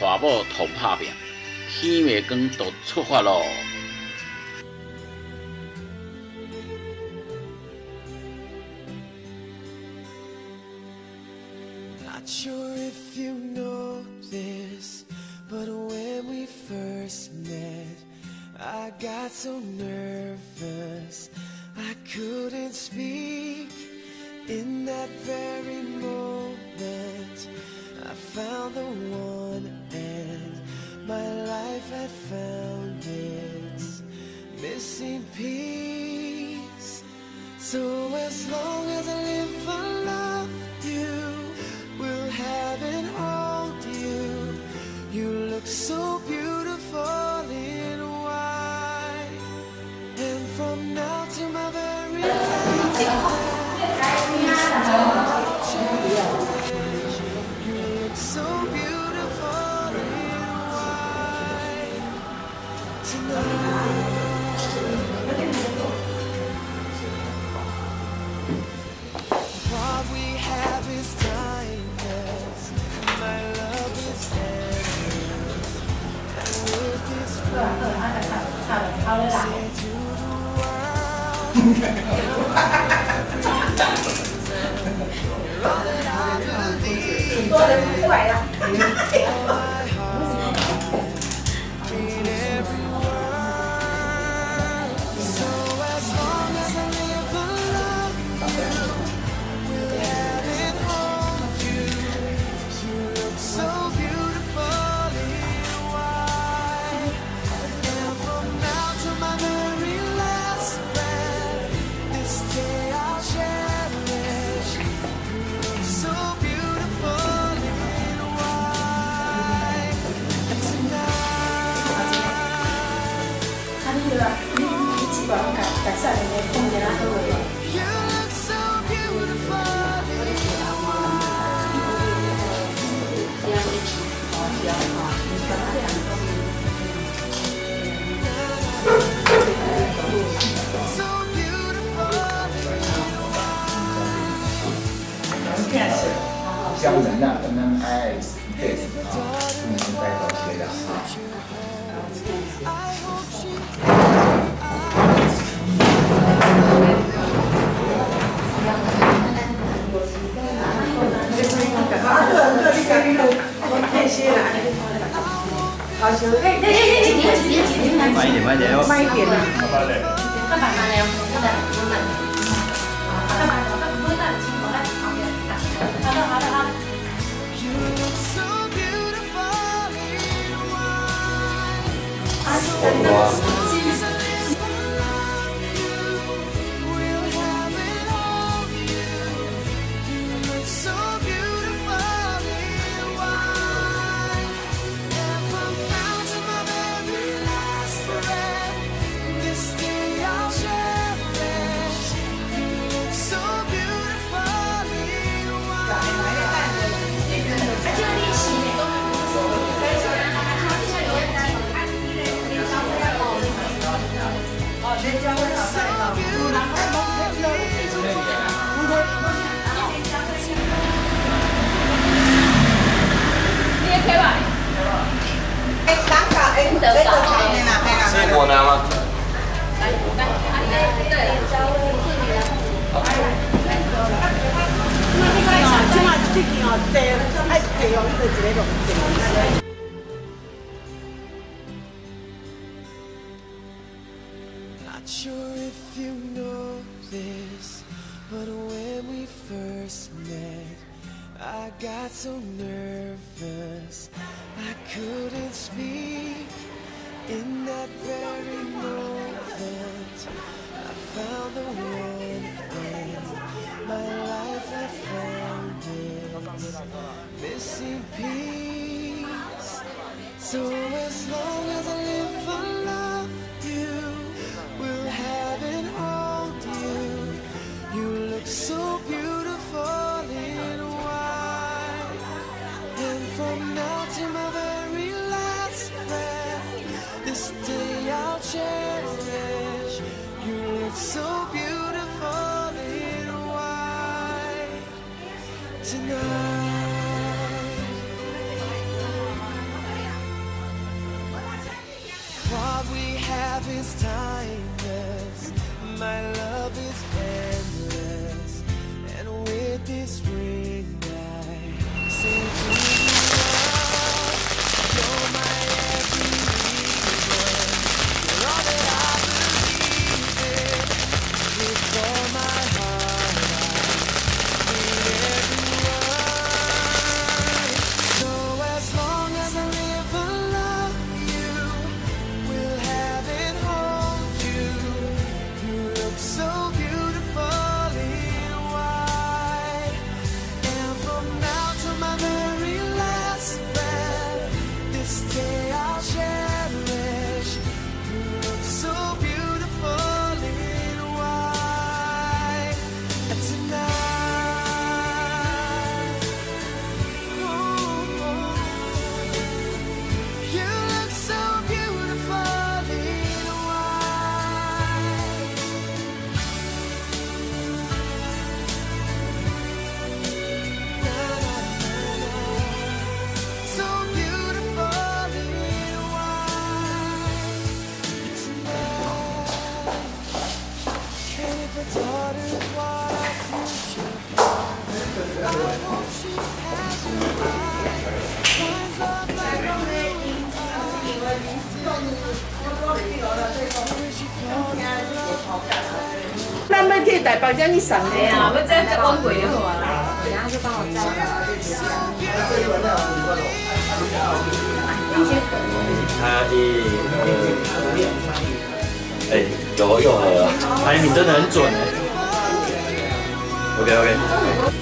娶某同拍拼，天未光就出发咯。Not sure if you know this, but when we first met, I got so nervous I couldn't speak. In that very moment, I found the one, and my life had found its missing piece. So as long as I live, ก่อนเออเอาแบบเอาแบบเอาเลยล่ะตัวเลยไม่ไหวละ 他那个你基本上改改善了，你空间都有。You look so 네, 哎哎哎，几点几点几点？慢一点，慢一点哦。慢一点啊。慢慢慢了，慢慢慢慢。慢好的，不会让你镜头在旁边。好的好的好的。You i'm 할지 Sure if you know this, but when we first met, I got so nervous. I couldn't speak in that very azul. What we have is timeless. My love is endless. And with this ring, 咱要去台北遮去送的啊，我这这光鬼就好了。他一二，哎，有有了，排名真的很准哎。OK OK。